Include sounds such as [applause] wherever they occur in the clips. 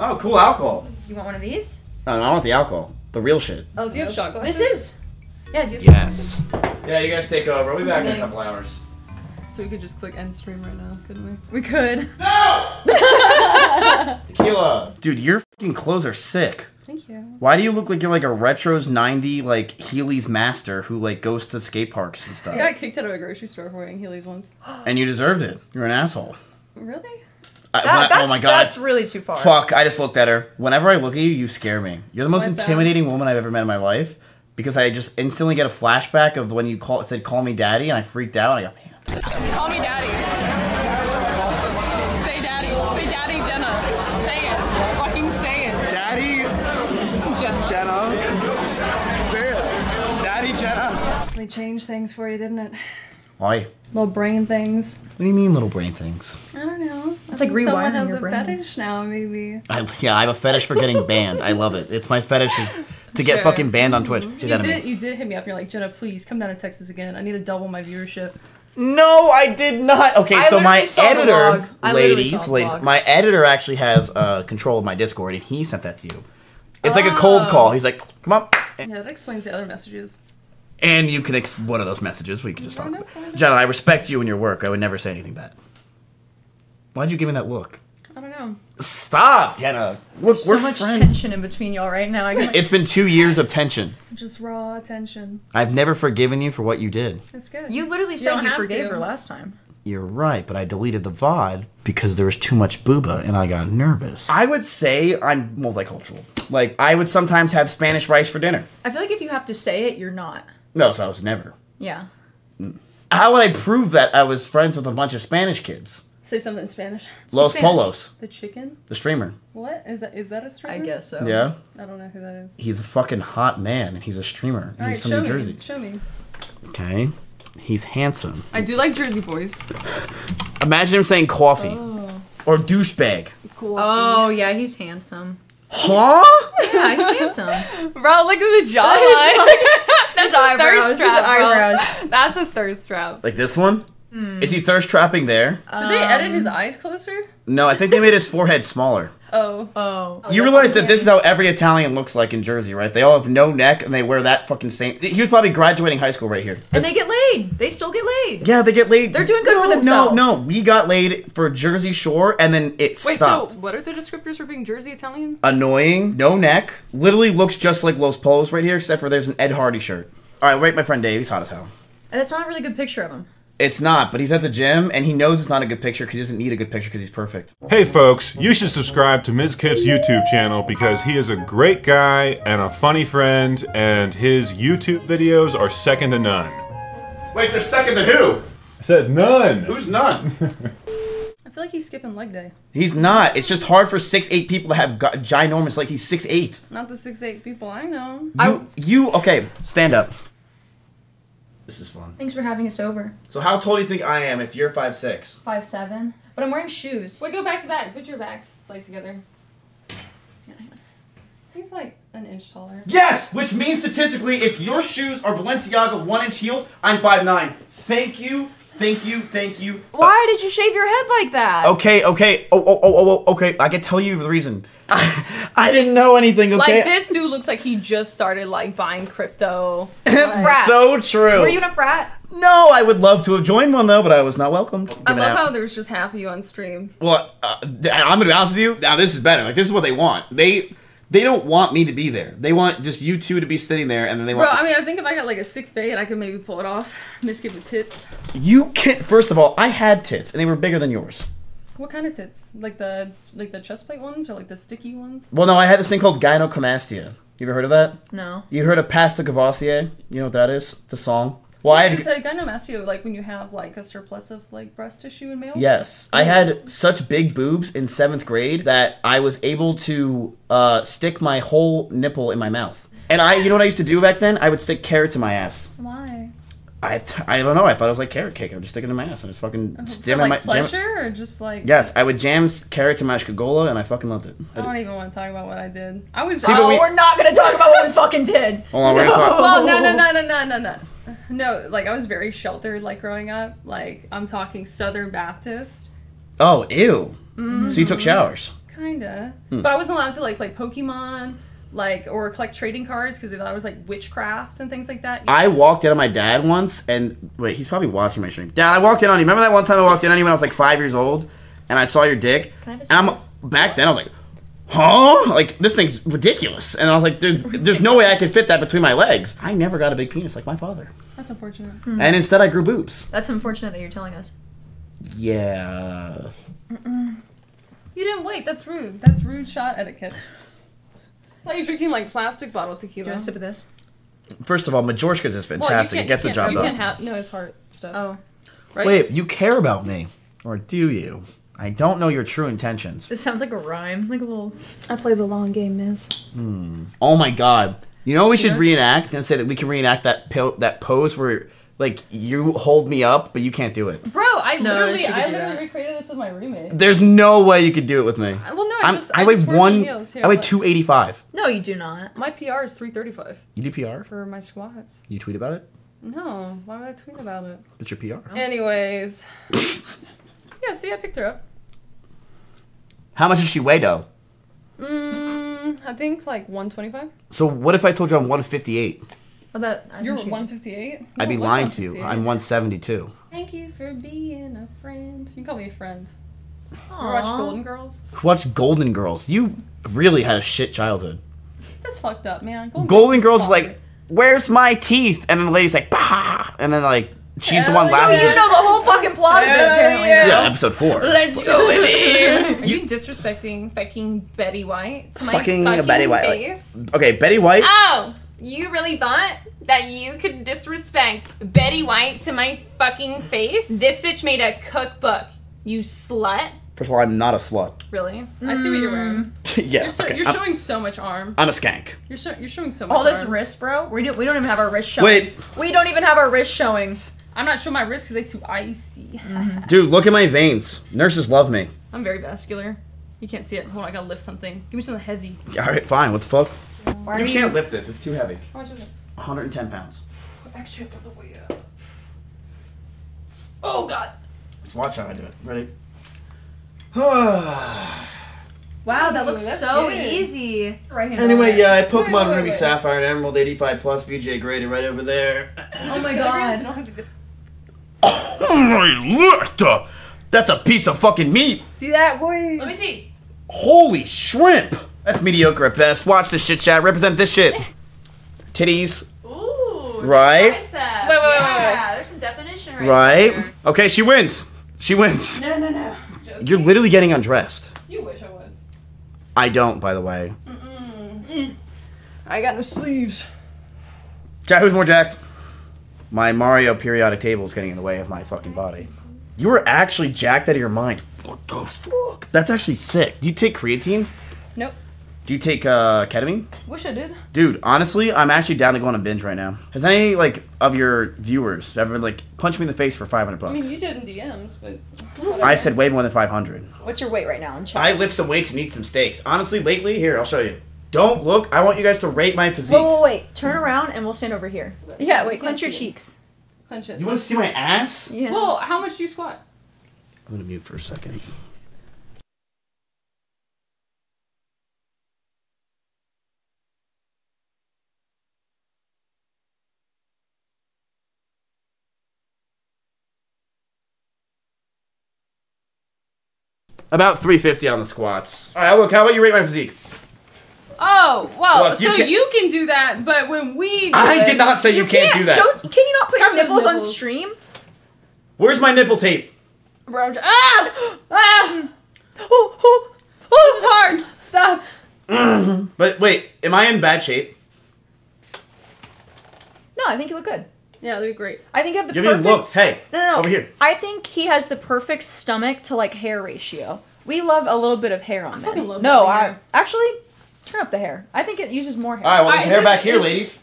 Oh, cool alcohol. You want one of these? No, no, I want the alcohol. The real shit. Oh, do you have shot glasses? This is. Yeah, do you Yes. Yeah, you guys take over. We'll be back in a couple hours. So we could just click end stream right now, couldn't we? We could. [laughs] No! [laughs] Tequila. Dude, your fucking clothes are sick. Thank you. Why do you look like you're like a retros 90 like Heelys master who like goes to skate parks and stuff? I got kicked out of a grocery store for wearing Heelys once. [gasps] And you deserved it. You're an asshole. Really? I- That- when- oh that's, oh my god. That's really too far. Fuck, I just looked at her. Whenever I look at you, you scare me. You're the most Why's that? intimidating woman I've ever met in my life because I just instantly get a flashback of when you call said call me daddy and I freaked out and I go, man. Call me daddy. Say daddy. Say daddy, Jenna. Say it. Fucking say it. Daddy Jenna. Jenna. Say it. Daddy Jenna. They changed things for you, didn't it? Why? Little brain things. What do you mean little brain things? I don't know. It's like Someone rewiring has your a brain. fetish now, maybe. I, yeah, I have a fetish for getting banned. I love it. It's my fetish is to get Sure. fucking banned on Twitch. Get You did. You did hit me up. You're like, Jenna, please come down to Texas again. I need to double my viewership. No, I did not. Okay, I so my literally saw the editor, log. I literally ladies, ladies, my editor actually has uh, control of my Discord, and he sent that to you. It's like a cold Oh. call. He's like, "Come up," Yeah, that explains the other messages. and you can. Ex- what are those messages? We can just talk. I About. I. Jenna, I respect you and your work. I would never say anything bad. Why'd you give me that look? I don't know. Stop, Jenna. Look, So we're so much friends. tension in between y'all right now. I get It's been two [laughs] years of tension. Just raw attention. I've never forgiven you for what you did. It's good. you literally You said don't you, forgave to. her last time. You're right, but I deleted the VOD because there was too much booba and I got nervous. I would say I'm multicultural. Like, I would sometimes have Spanish rice for dinner. I feel like if you have to say it, you're not. No, so I was never. Yeah. How would I prove that I was friends with a bunch of Spanish kids? Say something in Spanish. Los Spanish. Polos, The chicken? the streamer. What is that? Is that a streamer? I guess so. Yeah? I don't know who that is. He's a fucking hot man and he's a streamer. All he's right, from show New Jersey. me. Show me. Okay. He's handsome. I do like Jersey boys. Imagine him saying coffee. Oh. Or douchebag. Cool. Oh yeah, he's handsome. Huh? Yeah, he's handsome. [laughs] bro, look at the [laughs] jawline. His eyebrows. His trap, bro. eyebrows. That's a thirst trap. Like this one? Hmm. Is he thirst trapping there? Did they edit his eyes closer? No, I think they made his forehead smaller. [laughs] Oh. Oh. you realize that this is how every Italian looks like in Jersey, right? They all have no neck and they wear that fucking same. He was probably graduating high school right here. And they get laid. They still get laid. yeah, they get laid. They're doing good no, for themselves. No, no, we got laid for Jersey Shore and then it Wait, stopped. so what are the descriptors for being Jersey Italian? Annoying, no neck, literally looks just like Los Pollos right here, except for there's an Ed Hardy shirt. All right, wait, my friend Dave, he's hot as hell. And that's not a really good picture of him. It's not, but he's at the gym and he knows it's not a good picture because he doesn't need a good picture because he's perfect. Hey folks, you should subscribe to Mizkif's YouTube channel because he is a great guy and a funny friend, and his YouTube videos are second to none. Wait, they're second to who? I said none. Who's none? [laughs] I feel like he's skipping leg day. he's not. It's just hard for six eight people to have gu- ginormous. Like he's six eight. Not the six eight people I know. You, you okay? Stand up. This is fun. Thanks for having us over. So how tall do you think I am if you're five six? Five seven. But I'm wearing shoes. Wait, go back to back. Put your backs like together. He's like an inch taller. Yes, which means statistically, if your shoes are Balenciaga one inch heels, I'm five nine. Thank you, thank you, thank you. Why did you shave your head like that? Okay, okay. Oh, oh, oh, oh, oh, okay. I can tell you the reason. [laughs] I didn't know anything. Okay. Like this dude looks like he just started like buying crypto. [laughs] Frat. so true. Were you in a frat? no, I would love to have joined one though, but I was not welcomed. I love out. how there's just half of you on stream. Well, uh, I'm gonna be honest with you. Now this is better. Like this is what they want. They they don't want me to be there. They want just you two to be sitting there, and then they want Bro, want I mean, I think if I got like a sick fade, I could maybe pull it off. [laughs] Miss give the tits. you. can't. First of all, I had tits, and they were bigger than yours. What kind of tits? Like the like the chest plate ones or like the sticky ones? Well, no, I had this thing called gynecomastia. You ever heard of that? No. You heard of Pasta Cavassier? You know what that is? It's a song. Well, I It's had. like gynecomastia, like when you have like a surplus of like breast tissue in males. Yes, I had such big boobs in seventh grade that I was able to uh, stick my whole nipple in my mouth. And I, you know what I used to do back then? I would stick carrots in my ass. Why? I, I don't know. I thought it was like carrot cake. I would just stick it in my ass and just fucking For stim like my. Jam, pleasure or just like? yes, I would jam carrots in my shkagola and I fucking loved it. I don't even want to talk about what I did. I was. See, oh, we- are not gonna talk about what we fucking did. Hold on, we're gonna [laughs] talk. well, no, no, no, no, no, no, no. No, like I was very sheltered, like growing up. Like I'm talking Southern Baptist. Oh, ew. So you took showers. Kinda. Hmm. But I wasn't allowed to like play Pokemon, like or collect trading cards because they thought it was like witchcraft and things like that. I walked in on my dad once, and wait, he's probably watching my stream. Dad, I walked in on you. Remember that one time I walked in on you when I was like five years old, and I saw your dick, Can I have a and I'm back then I was like, huh? Like this thing's ridiculous, and I was like, there's, there's no way I could fit that between my legs. I never got a big penis like my father, That's unfortunate. Hmm. and instead I grew boobs. That's unfortunate that you're telling us. Yeah. You didn't wait. That's rude. That's rude shot etiquette. It's like you're drinking like plastic bottle Do you tequila. want a sip of this? First of all, Majorska's is fantastic. can't- it gets the can't- job You done. can't have no his heart stuff. Oh, right? Wait, you care about me, or do you? I don't know your true intentions. this sounds like a rhyme, like a little. I play the long game, Miss. Hmm. Oh my god. You know what we should reenact? I'm say that we can reenact that po- that pose where like you hold me up, but you can't do it. Bro, I No, literally, I literally that. recreated this with my roommate. There's no way you could do it with me. I- Well, no, I I'm, just I, I, weigh just wear one. Here, I weigh two eighty five. No, you do not. My PR is 335 You do PR? for my squats. You tweet about it? No, why would I tweet about it? It's your PR. Oh. Anyways. [laughs] yeah, see, I picked her up. How much does she weigh though? Mm, I think like 125. So what if I told you I'm one fifty eight? Oh, that I You're think she- 158? I'd be No, lying to you. 158. I'm one seventy two. Thank you for being a friend. You can call me a friend. You ever watch Golden Girls? Watch Golden Girls. You really had a shit childhood. That's fucked up, man. Golden Girls is is like, where's my teeth? And then the lady's like, bah! And then like she's the one Hell So you know the whole fucking plot of it, apparently. yeah. yeah, episode four. Let's go with it. Are you disrespecting fucking Betty White to my Fucking fucking Betty White, like- face? Okay, Betty White. Oh, you really thought that you could disrespect Betty White to my fucking face? This bitch made a cookbook. You slut. First of all, I'm not a slut. Really? I see what you're wearing. Mm. [laughs] You're, so, okay. you're showing so much arm. I'm a skank. You're, so, you're showing so much arm. All this arm. wrist, bro. We don't. We don't even have our wrist showing. Wait. We don't even have our wrist showing. I'm not sure my wrist because they're too icy. Mm-hmm. Dude, look at my veins. Nurses love me. I'm very vascular. You can't see it. Hold on, I gotta lift something. Give me something heavy. All right, fine. What the fuck? Why You are can't lift this. It's too heavy. How much is it? 110 pounds. Actually, I don't know what yet. Oh god. Let's watch how I do it. Ready? [sighs] Wow, that looks that's so good. easy. Right hand. anyway, yeah, I Pokemon Wait, wait, Ruby wait. Sapphire and Emerald 85 plus VJ graded right over there. Oh my god. I don't have to get- my lord! That's a piece of fucking meat. See that, boy? Let me see. Holy shrimp! That's mediocre at best. Watch this shit, chat. Represent this shit. Titties, Ooh. Right? Bicep. Uh, wait, wait, wait. Yeah, there's some definition right, right? there. Okay, she wins. She wins. No, no, no. Joking. You're literally getting undressed. You wish I was. I don't, by the way. Mm. I got no sleeves. Jack, who's more jacked? My Mario periodic table is getting in the way of my fucking body. You were actually jacked out of your mind. What the fuck? That's actually sick. Do you take creatine? Nope. Do you take uh, ketamine? Wish I did. Dude, honestly, I'm actually down to go on a binge right now. Has any like of your viewers ever been like punched me in the face for 500 bucks? I mean, you did in DMs, but. I said way more than 500. What's your weight right now in chest? I lift some weights and eat some steaks. Honestly, lately, here I'll show you. Don't look. I want you guys to rate my physique. Wait, wait, wait. Turn around and we'll stand over here. Yeah, wait. Clench your see cheeks. Clench it. You want to see my ass? Yeah. Well, how much do you squat? I'm gonna mute for a second. About 350 on the squats. All right, look. How about you rate my physique? Oh, well, Look, you so can't- you can do that, but when we. Do I it, did not say you, can't, do that. Don't, can you not put your Cover those nipples on nipples. stream? Where's my nipple tape? Bro, j- ah! Ah! Oh, oh, This is hard. Stop. [clears throat] But wait, am I in bad shape? No, I think you look good. Yeah, they're great. I think you have the perfect. You haven't perfect. even looked. Hey, No, no, no. over here. I think he has the perfect stomach to like hair ratio. We love a little bit of hair on men. fucking love no, that I hair. actually turn up the hair. I think it uses more hair. All right, well, there's Alright, hair back it- here, is- ladies.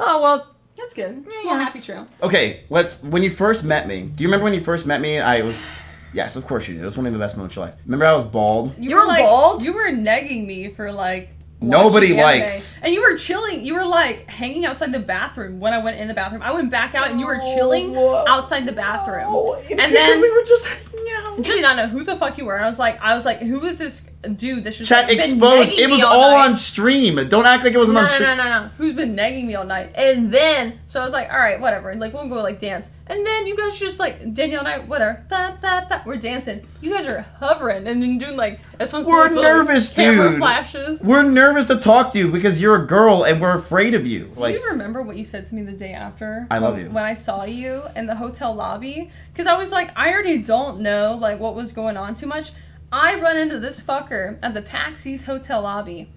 Oh well, That's good. Yeah, Yeah, yeah. happy trail. Okay, let's. When you first met me, do you remember when you first met me? I was. Yes, of course you do. It was one of the best moments of your life. Remember, I was bald. You, You were like, bald? You were negging me for like. Nobody anime. likes- And you were chilling. You were like hanging outside the bathroom when I went in the bathroom. I went back out and you were chilling Oh, outside the bathroom. Oh, it's and because then we were just hanging out. you did not know who the fuck you were. And I was like, I was like, who is this? Dude, this just Chat exposed. It was me all on stream. Don't act like it wasn't No, on no, stream. no, no, no. no. Who's been nagging me all night? And then, so I was like, all right, whatever. Like, we'll go like dance. And then you guys just like Danielle and I, whatever. Ba, ba, ba. We're dancing. You guys are hovering and then doing like this one's We're little nervous, camera dude. flashes. We're nervous to talk to you because you're a girl and we're afraid of you. Do you remember what you said to me the day after? I love when- you. When I saw you in the hotel lobby, because I was like, I already don't know like what was going on too much. I run into this fucker at the Paxis hotel lobby,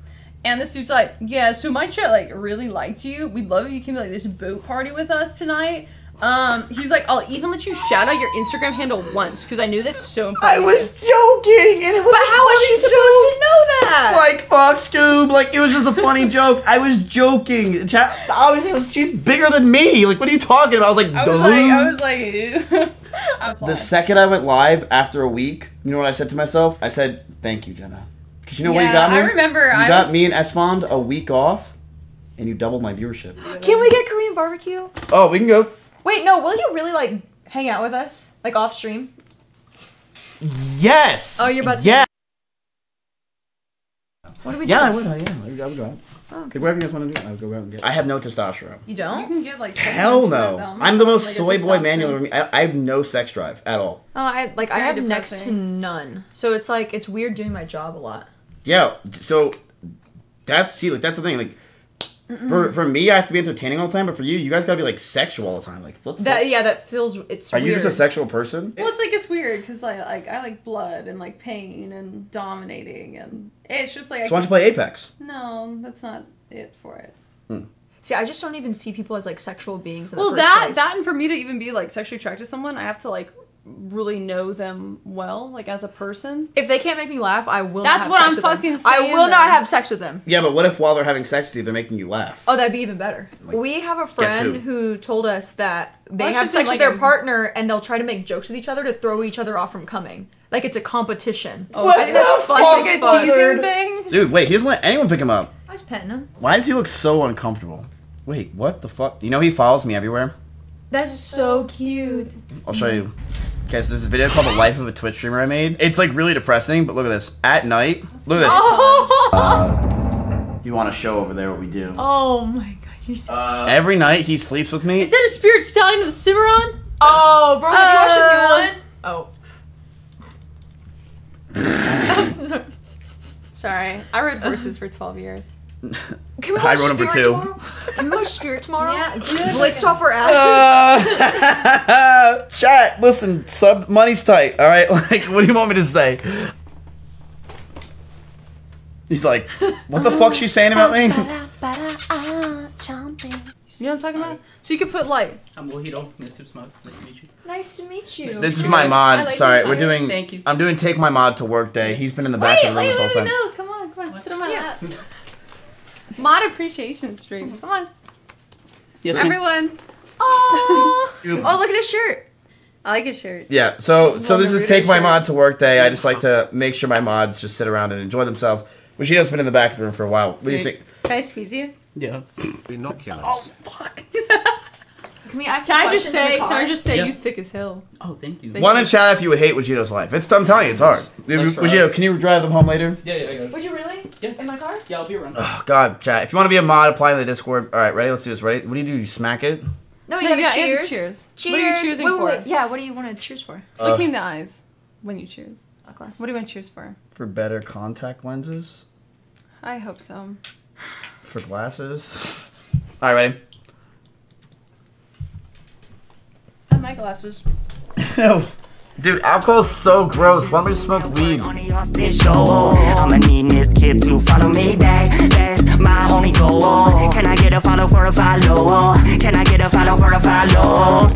and this dude's like, "Yeah, so my chat like really liked you. We'd love if you came to like this boat party with us tonight." Um, he's like, "I'll even let you shout out your Instagram handle once because I knew that's so important." I was joking and it was But how was she supposed to know that? like fuck Scoob. Like it was just a funny [laughs] joke. I was joking. Chat, obviously, was, she's bigger than me. Like, what are you talking about? I was like, I was "Duh." like, I was like, ew. [laughs] The second I went live after a week, you know what I said to myself? I said, "Thank you, Jenna." Because you know what you got me? I remember You I got was- me and Esfand a week off, and you doubled my viewership. Can we get Korean barbecue? Oh, we can go. Wait, no. Will you really like hang out with us, like off stream? Yes. Oh, you're about to- Yeah. What are we do? Yeah, I would. I, yeah, I would, go out. Oh. Okay, whatever you guys want to do, I would go out and get. I have no testosterone. You You don't? You can get like Hell no. I'm the most Like soy boy testosterone. manual. I, I have no sex drive at all. Oh, I like I very have next to none. So it's like it's weird doing my job a lot. Yeah. So that's see, like that's the thing. Like for for me, I have to be entertaining all the time, but for you, you guys gotta be like sexual all the time. Like what the That fuck? yeah, that feels it's Are weird. you just a sexual person? Well, it's like it's weird because like like I like blood and like pain and dominating and it's just like I So why don't you play Apex? no, that's not it for it. Hmm. See, I just don't even see people as like sexual beings. In Well, the first that place. that and for me to even be like sexually attracted to someone, I have to like really know them well, like as a person. if they can't make me laugh, I will. That's not have what sex I'm with them. fucking I saying, will not have sex with them. Yeah, but what if while they're having sex with you, they're making you laugh? Oh, that'd be even better. we have a friend who? who? told us that they Well, have just sex like with their a- partner and they'll try to make jokes with each other to throw each other off from coming. Like it's a competition. Oh, What I think the that's fun. fuck? Like a fuck. teasing thing. Dude, wait, he doesn't let anyone pick him up. I was petting him. Why does he look so uncomfortable? Wait, what the fuck? You know he follows me everywhere? That's so cute. I'll show you. Okay, so there's a video called The Life of a Twitch Streamer I made. It's like really depressing, but look at this. At night, look at this. Oh, You want to show over there what we do. oh my god, you're so. uh, Every night he sleeps with me. Is that a spirit stallion with Cimarron? oh, bro, have you watched the Uh, new one? Oh. [laughs] [laughs] Sorry, I read horses for 12 years. Can we I watch wrote number two. Tomorrow? Can we watch Spirit tomorrow? Yeah, dude. Blitz off our asses. Uh, [laughs] chat, listen, sub money's tight, all right? [laughs] Like, what do you want me to say? He's like, what the fuck's she saying about me? You know what I'm talking about? So you could put like I'm Wojito. Nice to meet you. nice to meet you. This is my mod. like Sorry, we're doing. Thank you. I'm doing take my mod to work day. He's been in the back wait, of the room wait, this whole let time. know. Come on, come on, sit on my lap. Mod appreciation stream. Come on, Yes, ma'am. everyone. [laughs] Oh, oh, look at his shirt. I like his shirt. Yeah, so so this is take my mod to work day. I just like to make sure my mods just sit around and enjoy themselves. Wojito's been in the back of the room for a while. What do you think? Can I squeeze you? Yeah. [clears throat] Binoculars. Oh, [laughs] Can we ask Can you I just questions in the say? Can car? I just say Yeah. you thick as hell? Oh, thank you. Thank One you. in chat if you would hate Wojito's life. It's I'm telling you, it's hard. Nice. Wojito, can you drive them home later? Yeah, yeah, I got it. Would you really? Yeah. In my car? Yeah, I'll be around. Oh God, chat. If you want to be a mod, apply in the Discord. All right, ready? Let's do this. Ready? What do you do? You smack it? No, No, you gotta yeah, cheers. cheers. Cheers. What are you choosing wait, wait, for? wait. Yeah, what do you want to cheers for? Uh, Look me in the eyes when you choose. A glass. What do you want to choose for? For better contact lenses. I hope so. For glasses. [laughs] All right, ready? my glasses. [laughs] Dude, alcohol's so gross. Let me smoke weed. I'ma need this kid to follow me back. That's my only goal. Can I get a follow for a follow? Can I get a follow for a follow?